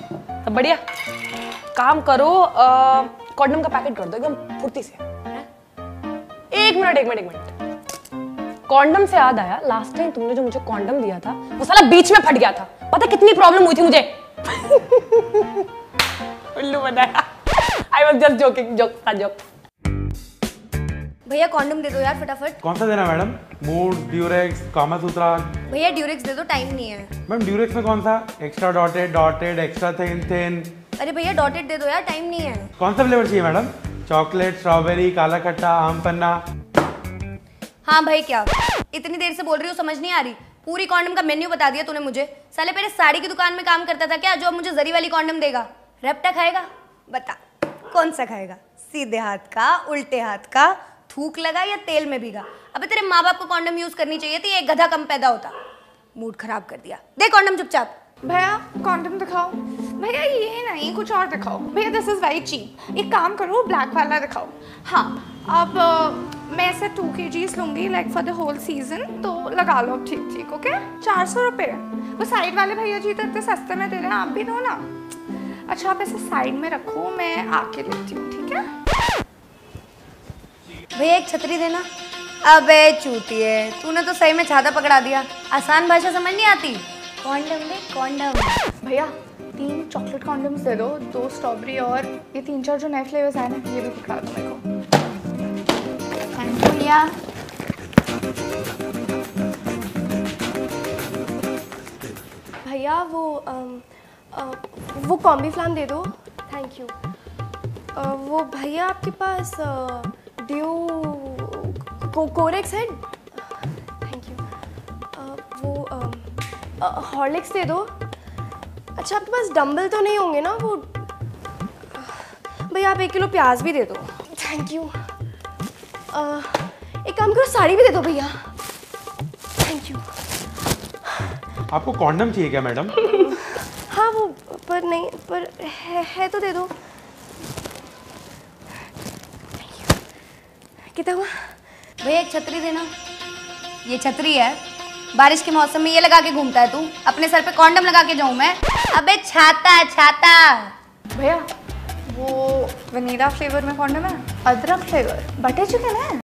सब बढ़िया। काम करो कॉन्डम का पैकेट कर दो एकदम फुर्ती से? एक मिनट एक मिनट एक मिनट। कॉन्डम से याद आया लास्ट टाइम तुमने जो मुझे कॉन्डम दिया था, वो साला बीच में फट गया था। पता कितनी प्रॉब्लम हुई थी मुझे? उल्लू बनाया I was just joking joke था जोक भैया कॉन्डम दे दो यार फटाफट। कौन सा देना madam? Mood Durex Kama Sutra भैया ड्यूरिक्स दे दो टाइम नहीं है। मैम ड्यूरेक्स में कौन सा? Extra dotted dotted extra thin thin अरे भैया डॉटेड दे दो यार टाइम नहीं है। कौन सा फ्लेवर चाहिए मैडम? चॉकलेट स्ट्रॉबेरी काला खट्टा आम पन्ना। हाँ भाई क्या? इतनी देर से बोल रही हूँ समझ नहीं आ रही। पूरी कॉन्डम का मेन्यू बता दिया तूने मुझे। साले पहले साड़ी की दुकान में काम करता था क्या जो अब मुझे जरी वाली कॉन्डम देगा? रेप्टा खाएगा? बता कौन सा खाएगा? सीधे हाथ का उल्टे हाथ का थूक लगा या तेल में भीगा? अबे तेरे माँ बाप को कॉन्डम यूज़ करनी चाहिए थी एक गधा कम पैदा होता। मूड खराब कर दिया। दे कॉन्डम चुपचाप। भैया कॉन्डम दिखाओ। भैया ये नहीं कुछ और दिखाओ। भैया दिस इज़ वेरी चीप एक काम करो ब्लैक वाला दिखाओ। हाँ। अब अ, मैं ऐसे टू के जीज लूँगी like for the whole season तो लगा लो ठीक ठीक ओके चार सौ रुपये वो साइड वाले भैया जी तो इतने सस्ते में दे रहे हैं आप भी दो ना। अच्छा आप ऐसे साइड में रखो मैं आके लेती हूँ ठीक है? भैया एक छतरी देना अबे चूतिए तूने तो सही में छाता पकड़ा दिया। आसान भाषा समझ नहीं आती? कॉन्डम दे कॉन्डम। भैया तीन चॉकलेट कॉन्डम्स दे दो दो स्ट्रॉबेरी और ये तीन चार जो नए फ्लेवर्स आए ना ये भी पकड़ा दो मेरे को। थैंक यू भैया। भैया वो अम, अ, वो कॉम्बी फ्लाम दे दो। थैंक यू अ, वो भैया आपके पास अ, ड्यू को, कोरेक्स है थैंक यू वो हॉर्लिक्स दे दो। अच्छा आपके पास डंबल तो नहीं होंगे ना? वो भैया आप एक किलो प्याज भी दे दो। थैंक यू एक काम करो साड़ी भी दे दो भैया। थैंक यू आपको कॉन्डम चाहिए क्या मैडम हाँ वो पर नहीं पर है, है तो दे दो। कितना हुआ? भैया एक छतरी देना। ये छतरी है। बारिश के मौसम में ये लगा के घूमता है तू। अपने सर पे कॉन्डम लगा के जाऊँ मैं। अबे छाता छाता। भैया वो वनीला फ्लेवर में कॉन्डम है? अदरक फ्लेवर। बटर चिकन है?